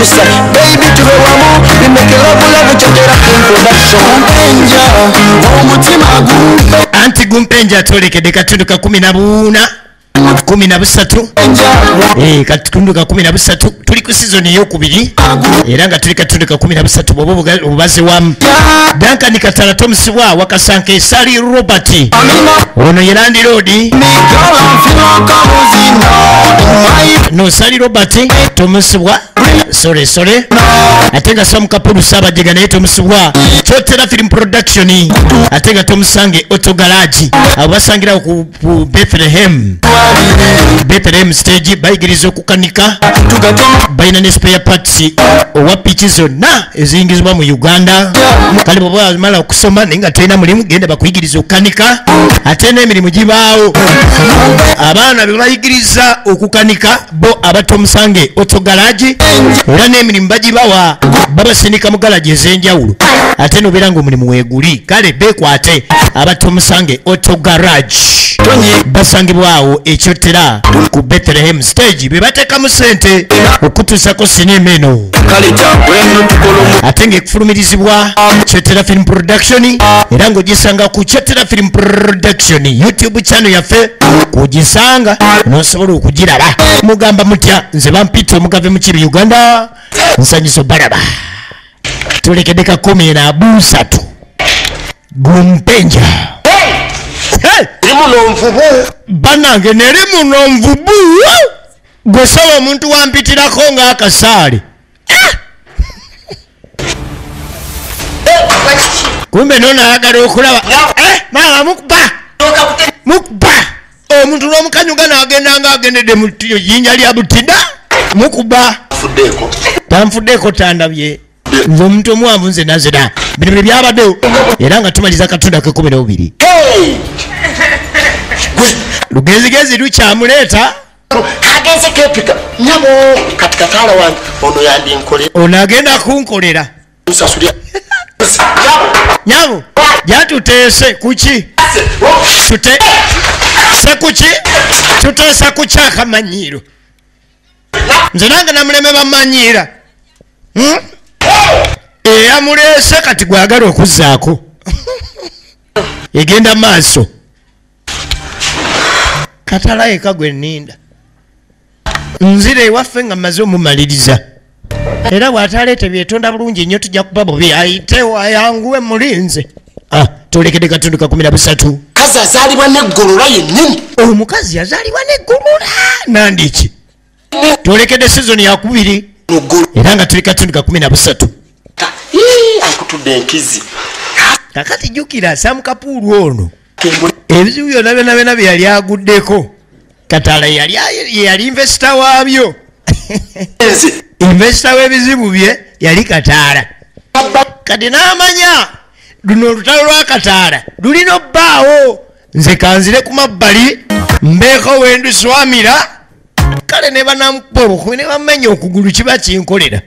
buusa baby tuve wamu bimekelavulavu kyogera introduction mpenja omutima gumpe anti gumpenja atolekedde katundu ka kumi na buuna kumi na busatu Eh, katundu ka kumi na busatu tuli ku sizoni eyokubiri. Era nga tuli katundu ka kumi na busatu bwoba obubazi wamu dankani katala tomusibwa wakasanka esali robert. Ono ye landiroodi nosali robert. Tomusibwa sole sole ate nga samukapulu saabajega naye tomusibwa kyotera film production ate nga tomusange otogalaji abo basangirawo ku bethlehem. Bethlehem stage bayigiriza okukanika balina ne spare parts owa piki zonna eziyingizibwa mu uganda. Kale bwoba wamala okusoma naye nga talina mulimu genda bakuyigiriza okukanika. Ate n'emirimu gibaawo. Abaana be bayigiriza okukanika bo abatta omusange otogalaji era n'emirimu bagibawa babasindika mu galaji ez'enjawulo. Ate nobeera ng'omulimu weeguli. Kale beekwate abatta omusange otogaraji basangibwawo ekyotera ku bethlehem stage. Be bateekamu sente okutuusako sinema eno. Ate ng'ekufulumirizibwa kyotera film production era ng'ogisanga ku kyotera film production youtube channel yaffe kugisanga nosobola okugiraba. Mugamba mutya nze bampita omugave mukibi uganda nsanyuso balaba tulekedde ka kumi na busatu gumpenja. Hey! limu nonvubu banange neri muno nvubu gwesaba omuntu wampitirako ng'akasaale kumbe nono ayagala okulaba. Eh, maama mukuba mukuba omuntu n'omukanyuga n'agenda ng'agendedde mu yinja lya butida. Mukuba fuddeeko tanfuddeeko tandabye. Nze omuntu omuwanvu nze nazira bino bye byabaddewo. Era nga tumaliza katonda ke kumi n'obubiri. Lugezigezi lukyamuleeta. Kagenze kepika. Nyabo kati kataala wange ono yandinkole ono agenda kunkolera. Nyabo jatuteese kuki tute se kuki tuteesa kuki akamanyiiro nze nange namuleme bamanyiira Hmm? eyamuleese kati gwagala okuzzaako. Egenda maaso. Katala eka gwe nninda nzira ewaffe nga mmaze omumaliriza. Era bw'ataleete byetonda bulungi nnyo tujja kuba bubi ayitewo ayanguwe mulinze. Ah, tolekedde katundu ka kumi na busatu. Kazi azaalibwa neggolola yennyini? Omukazi yazaalibwa neggulula nandiki tolekedde sizoni yakubiri era nga tuli katundu ka kumi na busatu. Akutudde enkizi. Kakati jjukira samukapuulu ono. Ebizibu byonna byonna byonna bye yali aguddeko. Katala yali ye yali invesita waabyo. Invesita w'ebizibu bye yali kataala kati n'amanya luno olutalo lwa kataala lulina obbaawo. Nze kanzire ku mabbali mbeeko wenduswamira kale ne banamukuba obukubi ne bamenya okugulu kiba kinkolera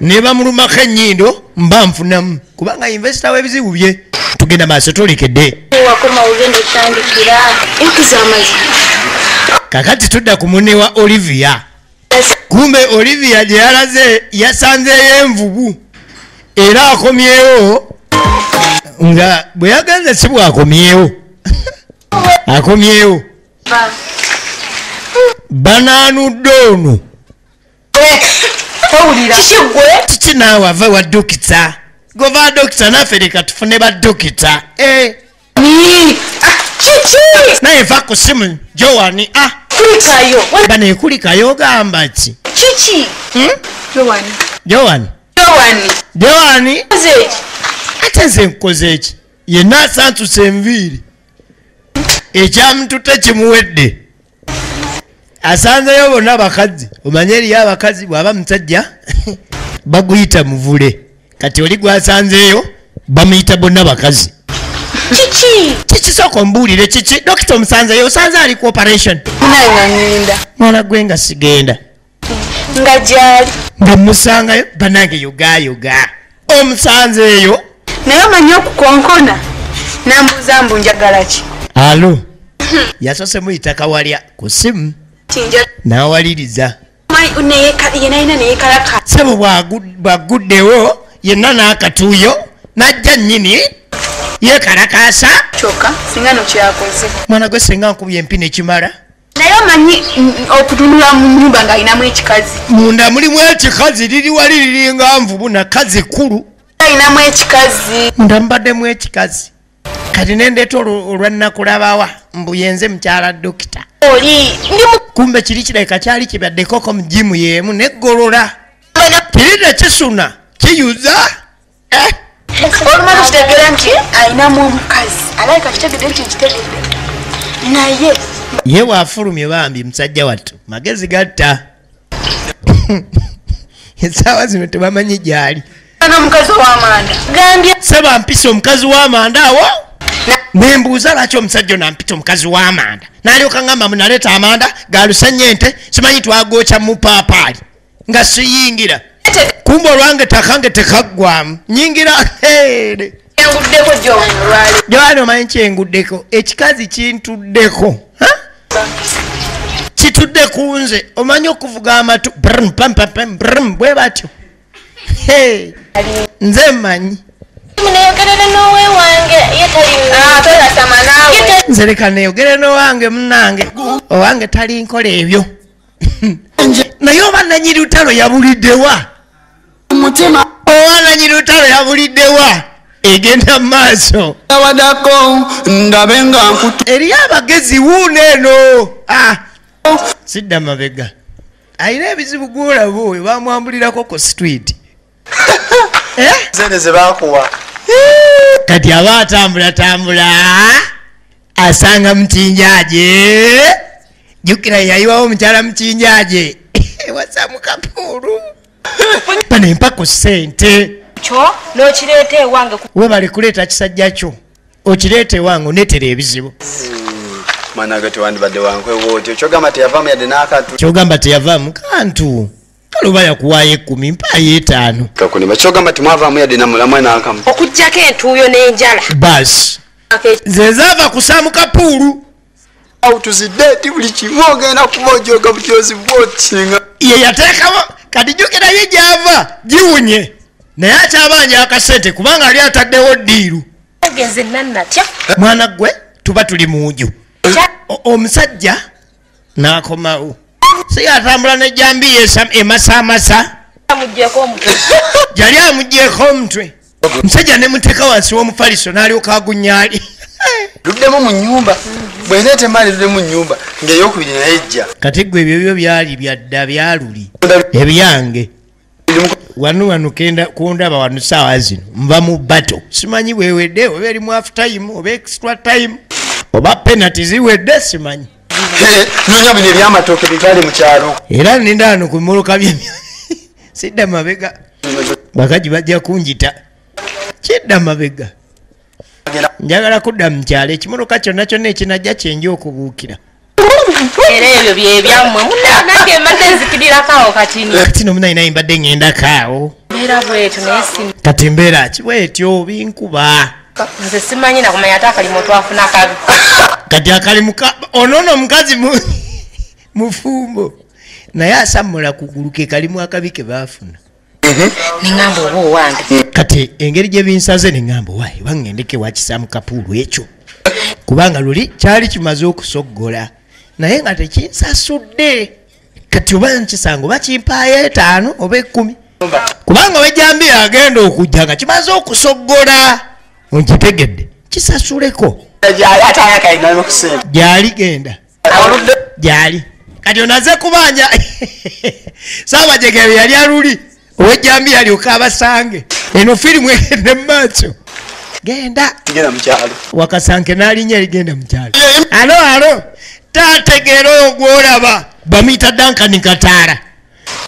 ne bamulumako ennyindo mba nfunamu. Kubanga invesita w'ebizibu bye tugenda maaso tolekedde. Kakati tudda ku munne wa olivia. Kumbe olivia gye yalaze yasanzeeyo envubu era akomyewo. Nga bwe yagenze si bwakomyewo. Akomyewo banaanudde ono kiki naawe ava wa dokita? Gova dokita naffe leka tufune badokita Eh, kiki? Naye va ku simu jowani ah. Kulikayo. Baneekulikayo ogamba ki? Kiki? Hmm? jowani yowani jowani ate nze nkoze eki yenna asansuse enviiri. Ekyamuntu tekimuwedde asanzeyo bonna abakazi omanye eriyo abakazi bw'aba musajja baguyita muvule. Kati oli gwasanzeeyo bamuyita bonna bakazi kiki? Kikisooka ombuulire kiki? Dokita omusanzeyo osanze ali ku operation. Naye nanyinda mwana gwe nga sigenda. Nga gyali. Nga musangayo banange yogayoga omusanzeeyo. Naye omanyi okukonkona? Nambuuza mbu njagala ki? Alo yasose muyita kawalya ku simu n'awaliriza. Sebo bwagu- bwaguddewo yenna n'akatuuyo najja nnyini singa nokyakoze mwana gwe senga nkubye empina ekimala naye omanyi mm, okutunula mu nyumba ng'alinamu ekikazi. Munda mulimu ekikazi liri wali liringa nvubu nakazi kulu. Alinamu ekikazi. Munda mubaddemu ekikazi. Kati nendeeta olwannakulabawa mbuyenze mukyala dokita oli ndi kumbe kiri kirabika kyali kibaddekoko mu jimu yeemu neggolola kiri tekisuna kiyuza? Eh, olumaze kitegeera nti alinamu omukazi alabika kitegedde nti nkitegedde naye ye waafulumye bambi musajja wattu. Magezi gatta. Esaawa zino tebamanyi gyali. N'omukazi ow'amanda. Gambye seba mpisa omukazi w'amanda awo nembuuza lwaki omusajja ono ampita omukazi w'amanda nalyoka ngamba munaleeta amanda galusanye ente simanyi twagokya mu paapaali nga siyingira. Kumba olwange takange tekaggwamu. Nyingira ere gyowani omanyi kyenguddeko ekikazi kintuddeko kitudde ku nze. Omanyi okuvuga amatu bwe batyo. Nze mmanyi nze leka neeyogere n'owange munange owange tali nkola ebyo. Naye oba nanyini lutalo yabuliddewa oba nanyini lutalo yabuliddewa egenda mu maaso. Eriyo abagezi wuuno eno. Ah, sidda mabega. Alina ebizibu gwolaba oyo bamwambulirako ku street. Eh? zene zebakuwa kati aba atambulatambula asanga mukinjaje jukira yayiwawo omukyala mukinjaje wasa mukapuulu banempa ku ssente. Kyo? N'okireeta ewange ku- webale kuleeta kisajja kyo. Okireeta ewange onetera ebizibu. Mwana gwe tewandibadde wankwewa otyo kyogamba teyavamu yadde n'akatu kyogamba teyavaamu kantu kale oba yakuwaayo ekumi mpaayo etaano. Kakunima kyogamba timwavaamu yadde namulamwe n'akamu okugjako entuuyo n'enjala. Basi ze zaava kusaamu kapuulu. Awo tuzidde ti buli kimu ogenda kuba ojoga butyozi bwotinga ye yateekawo kati jukirayo gyava giwunye. Naye akyabanja akasente kubanga ali ataddewo ddiiru. Genze nannatya. Mwana gwe tuba tuli munju O- omusajja n'akomawo si atambula nejambiya esa- emasaamasa amugyeko omutwe. Omusajja nemuteeka wansi w'omufaliso n'alyoka agunyaali luddemu mu nyumba bweneeta emaali ludde mu nyumba ngaeyokubiri naye ejja. Kati gwe ebyo byo byali byadda byaluli. Ebyange. Wano wano kenda kundaba wano saawa zino. Nva mu bato simanyi bwewedde oba eri mu half time oba extra time oba penalty ziwedde simanyi nonya bino ebyamatooke bitwale mu kyalo. Era ninda wano ku bimoloka bye sidda mabega. Bakaji bajja kunjita. Kidda mabega. Njagala kudda mu kyalo ekimoloka kyonna kyonna ekinajja kyenja okubuukira. Era ebyo byebyammwe munanange mbadde nzikirirakawo katini kati nomunayinayi mbadde naye si kati mbeera ki bwetyo binkuba. Nze simanyi nakumanya ate akalimu twafuna kabi kati akalimu ka onono omukazi mu- mufumbo. Naye asammula kugulu ke kalimu akabi ke baafuna. Neŋamba oba owange. Kati engeri gye binsaze neŋŋamba waayi baŋŋendeke wakisaamu kapuulu ekyo. Kubanga luli kyali kimaze okusoggola naye nga tekinsasudde. Kati oba nkisanga oba kimpaayo etaano oba ekkumi. Kubanga wejjambira agenda okujja nga kimaze okusoggola onkitegedde kisasuleko gyali genda. Gyali. Kati onaze kubanja. Saabajegere yali aluli owejjambi yalyoka abasange eno firimu egende mu maaso. Genda. Genda mu kyalo. Wakasanke n'alinnya erigenda mu kyalo. Alo alo taategeera oyo gwolaba bamuyita dankani kataara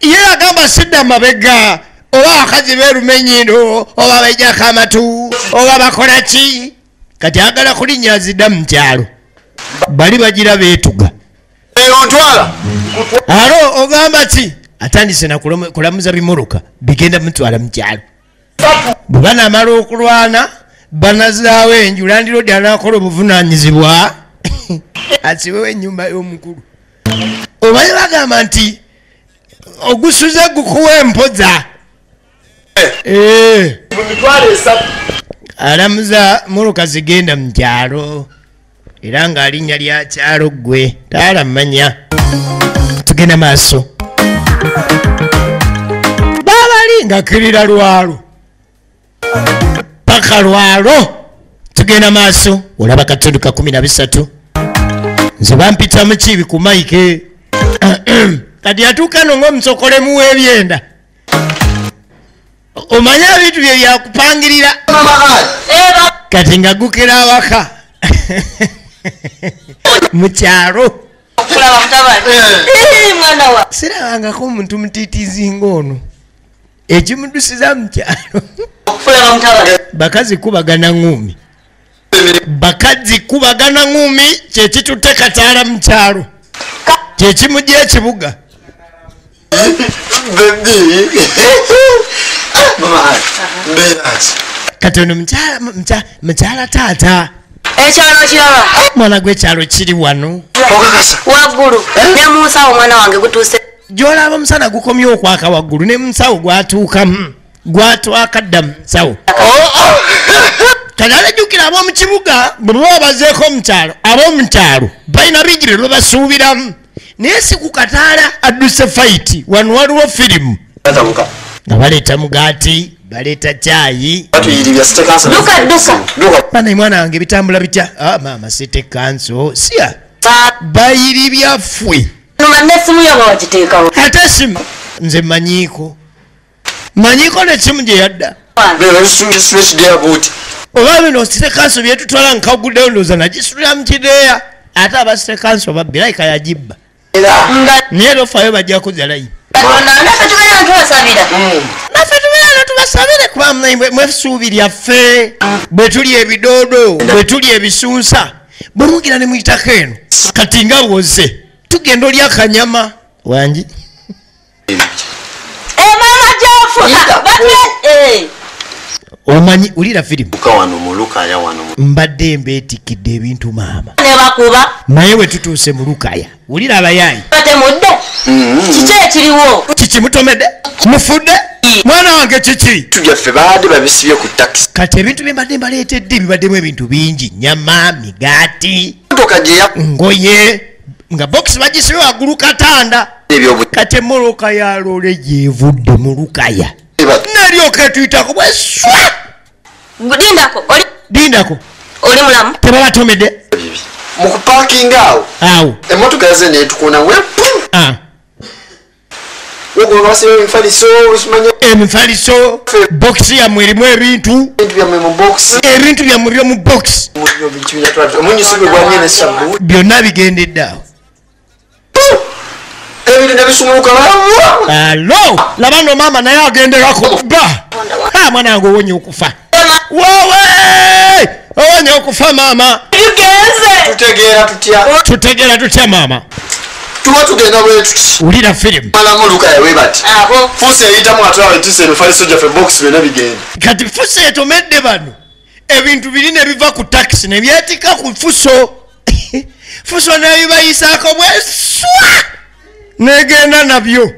ye agamba sidda mabega oba abakazi beerumenyino oba bejjako amatu oba bakola ki kati agala kulinnya zidda mu kyalo bali bagira beetuga. Alo ogamba ki? Atandise nakulamuza bimuluka bigenda mutwala mukyalo. Bwe banamala okulwana banazaawo enju landirodi anakola obuvunanyizibwa asibewo enyumba y'omukulu. Obaye bagamba nti ogusuze gukuwa empoza Eh, mu mitwalo esatu alamuza muluka zigenda mu kyalo era ng'alinnya lya kyalo gwe taalamanya tugenda maaso. Baabali nga kirira lwalo. Paka lwalo. Tugenda maaso. Olaba katundu ka 13 nze bampitamu kibi ku maike kati yatuuka no ng'omusokolemu w'ebyenda omanye ebintu bye byakupangirira. Kati nga gukera awaka. Mukyalo Eh, sirabangako omuntu mutiitizi ng'ono. Ekimudusiza mu kyalo. Kulaba mutabani. Bakazi kubagana ngumi bakazi kubagana ngumi kyekitutte kataala mu kyalo. Kyekimujja ekibuga kati ono mukyala- taata. Ekyalo kiraba? Mwana gw'ekyalo kiri wano. Waggulu. Ne munsawo omwana wange gutuuse gyolaba omusana gukomye okwaka waggulu ne musawo gwatuukamu gwatwaka dda mu nsawo kati alajjukira ab'omu kibuga bwe baba bazeeko mu kyalo ab'omu kyalo balina bingi bye babasuubiramu naye si ku kataala adduse fayiti wano waliwo firimu nga baleeta mugaati baleeta duka. duka. Bana mwana wange bitambula bitya? Ah, maama site kanso. Siya Sa- bayiribya ffe numa nesimu yo nga wagiteekawo ate simu nze manyiiko manyiiko nekimu gye yadda. Oba bino site kanso byetutwala nkaguddeyo ndooza nagisitulira mu kideeya. Ate aba site kanso babbi layika yagibba naye lofaayo bajjako zalayi katonda naffe tubera ntubasabira naffe tubeera tubasabire kuba mwe- mwesuubi lyaffe bwe tuli ebidoodo bwe tuli ebisunsa bwe mugira ne muyitako eno kati nga woze tugenda oli akanyama wangi emama gyofu omanyi ulira firimu luka wano mu lukaya wano mu- mbadde mbeetikidde ebintu maama ne bakuba naye we tutuuse mu lukaya wulira abayaayi batemudde kiki ekiriwo? Kiki mutomedde? Mufudde? Mwana wange kiki? Ebintu byaffe baadde babisibye ku takisi kati ebintu bye mbadde mbaleetedde bibaddemu ebintu bingi. Nyama migaati motoka gye ngoye nga bokisi bagisibye waggulu katanda. Kati emmotoka ya loole gyevudde mu lukaya. Neryoka etuyitako bweswa lindako oli lindako oli mulamu? Tebabatomedde mu kupaakinga awo awo. emotoka yaze netukuna wepu Ah, emifaliso kimanye emifaliso bokisi yammwe erimu ebintu ebintu byammwe mu bokisi ebintu byammwe byomu bokisi omunyusi gwe gwanye ne sabbuuni byonna bigendedde awo. Ebintu nebisumuluka bawa! Alo laba no maama naye agenderako ba! Ah, mwana wange owonye okufa. Wowe owonye okufa maama. Bigenze tutegeera tutya? Tutegeera tutya maama tuba tugenda bwe tuti wulira firimu. malamu lukaya we bati abo fuusi eyitamu atwala etisa emifaliso gyaffe bokisi byonna bigenda. Kati fuso etomedde bano ebintu biri ne biva ku takisi ne byetika ku fuso fuso nebibayisaako bweswa negenda nabyo.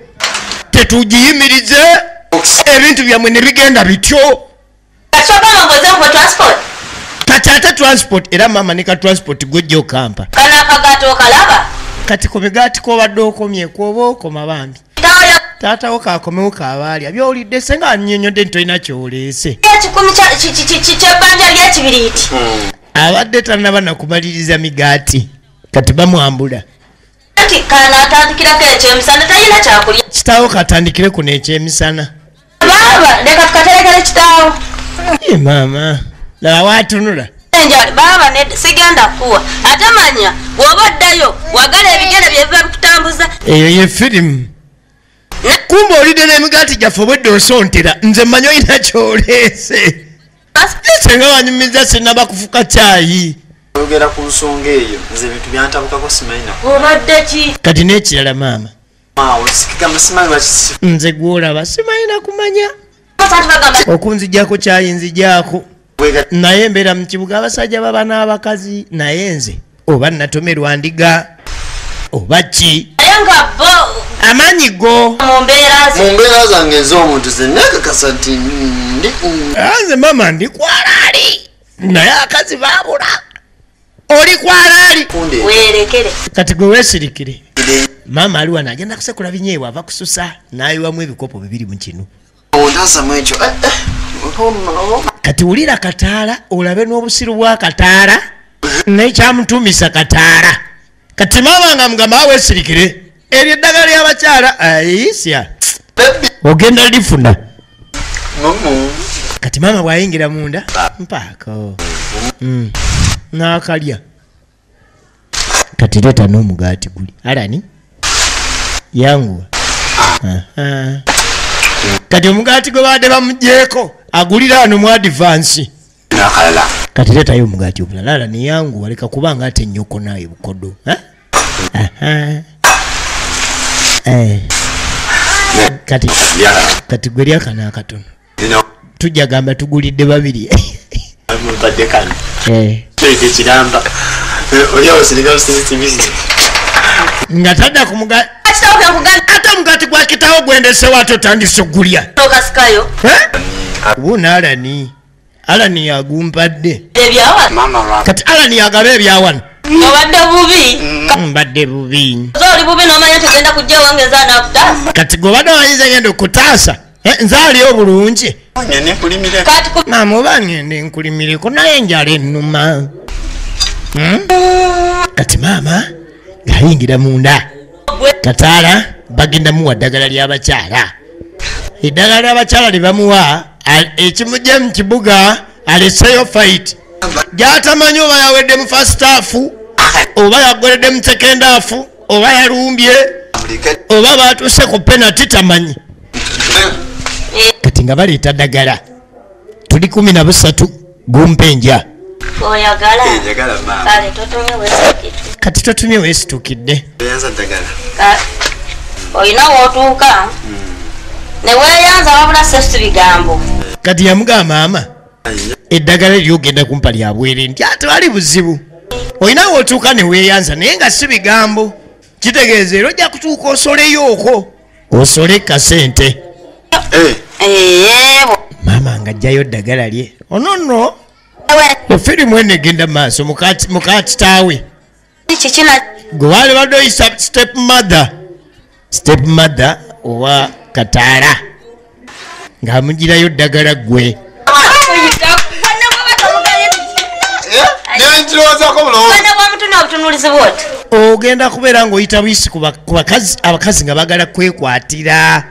Tetugiyimirize ebintu byammwe ne bigenda bityo. Kati ate transport era maama ne ka transport gojja okampa. Kana akagato okalaba kati ku migaati kobadde okomyeku oba okoma bambi. Taatawo kakomewo kabaalya byowulidde se nga annyonnyodde nti tolina kyoleese. Ekikumi kyebbanja lyekibiriiti abadde tanaba nakumaliriza migaati kati bamwambula. Nti kana atandikirako ekyemisana talina kyakulya. Kitaawo katandikire kuno ekyemisana. Baaba leka tukaterekere kitaawo. Maama laba waatunula enjali baaba ne- sigenda kuwa. Ate manya bw'oba oddayo wagala ebigere bye biba bikutambuza eyo ye firimu kumba olidde n'emigaati gyaffe obwedde osontera nze mmanyi olina kyoleese. Senga wanyumiza sinaba kufuka caayi. Oyogera ku nsonga eyo nze ebintu byantabukako simanyina obadde ki? Kati n'ekirala maama. Nze gwolaba simanyina kumanya. Okunzijjako caayi nzijjaako naye embeera mu kibuga abasajja baba n'abakazi naye nze oba natomerwa ndiga oba ki? Amanyi go. mu mbeera mbeera zange ez'omuntu zenakakasa nti ndi anze mama ndi kwalaali naye akazi babula oli kwalaali kati gwe weesirikire maama ali wano agenda kusekula binyeebwa ava kususa n'ayiwamu ebikopo bibiri mu kinu. Ontasamu ekyo. Eh, eh, kati wulira kataala olabe n'obusiru bwa kataala nekyamutumisa kataala. Kati maama nga mugamba aweesirikire eryo eddagala ly'abakyala ayisya Baby. ogenda lifuna. Kati maama bw'ayingira munda mpaako. Mm. n'akalya. Kati leeta n'omugaati guli. Alani? Yanguwa. Aha. kati omugaati gwe baadde bamugyeko agulira wano mu advansi nakalala kati leetayo omugaati omulala alani yanguwa leka kubanga ate ennyoko naye bukodo. Eh. kati kati gwe lyakana akatono tujja gamba tugulidde babiri. Mubadde kano Eh. kireke kiramba oliawo sirika busirisibisi nga tadda ku mugaati ate omugaati gwa kitaawo gwendesewo ate otandise ogulya wuuna alani alani yagumpadde. Ebyawa mama lwa kati alani yagaba ebyawano. Obadde bubi? Mbadde bubi. Oza oli bubi nomanya tegenda kujja wange eza nakutaasa kati gwe obadde omanyiza genda okutaasa Eh, nze aliyo bulungi ngene kulimire kati ku- maama oba ngende nkulimireko naye enjala ennuma. Hmm? kati maama ng'ayingira munda. Gwe kataala bagenda muwa ddagala lyabakyala eddagala lyabakyala lye bamuwa a- ekimujja mu kibuga aleseyo fight. Gyatamanyi oba yawedde mu fasitaafu oba yagoledde mu sekendaafu oba yalumbye oba batuuse ku penati tamanyi. Kati nga baleeta ddagala tuli kumi na busatu gumpenja. Kati totumye weesitukidde. Ddagala. Olina wootuuka ne weeyanza wabula sesu bigambo kati yamugamba maama eddagala eryogenda kumpa lyabwere nti ate wali buzibu. Olina wootuuka ne weeyanza naye nga si bigambo. Kitegeeza era ojja kutuuka osoleyooko osole kasente. Eyeebo maama nga ajjayo ddagala lye. Ono nno? Efirimu eno egenda mu maaso muka- muka kitaawe kikina gwe wali badde oyisa step mother step mother owa kataala ng'amugirayo ddagala ggwe. Bwoti ogenda kubeera ng'oyita buyisi ku abakazi nga bagala kwekwatira.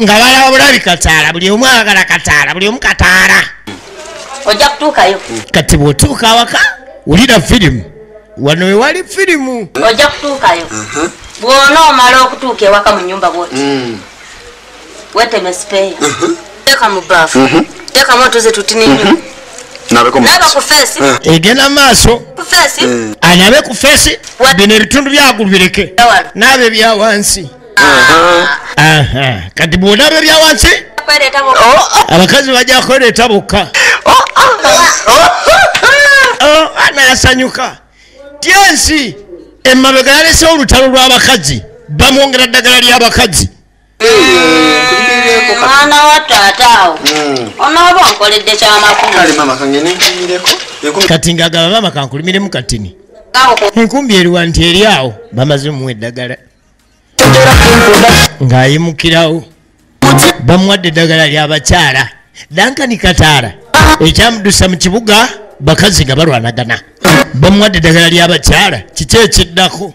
Nga balaba bulabi kataala buli omu ayagala kataala buli omu kataala. Ojja kutuukayo. Kati bw'otuuka awaka wulira firimu. Wano we wali firimu. Ojja kutuukayo. Bw'ona omala okutuuka ewaka mu nyumba bwoti wete mespeya teka mubafu teka moto ze tutininyo egenda mumaaso anabe ku feesi nabe ebitundu eh. eh, eh. wansi. Bireke naaba ebyawansi kati bwonaaba ebyawansi oh, oh. abakazi bajja kwereta bokka oh, anayasanyuka tyensi emabega yalesewo olutalo lw'abakazi. Bamwongera ddagala ly'abakazi. Mwana wa taataawo onaaba onkoledde kyamakulu kati ng'agaba maama kankulimiremu katini. Enkumbi eriwa nti eri awo bamaze omuwa eddagala. Ng'ayimukirawo. Bamuwadde eddagala ly'abakyala dankani kataala ekyamudusa mu kibuga bakazi nga balwanagana. Bamuwadde eddagala ly'abakyala kiki ekiddako